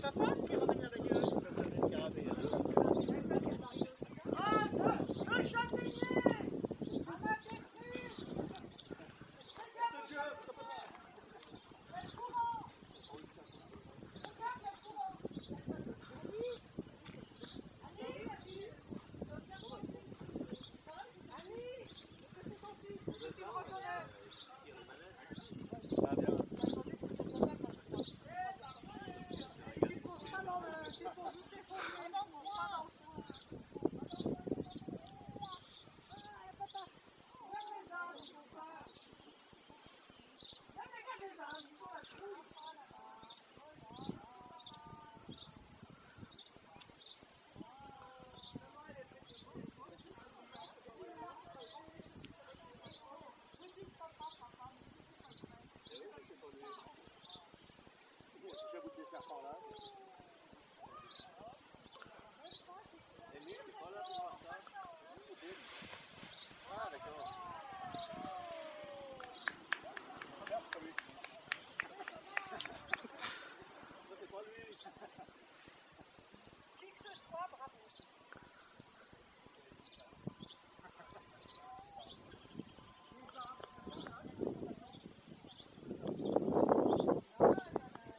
ta femme qui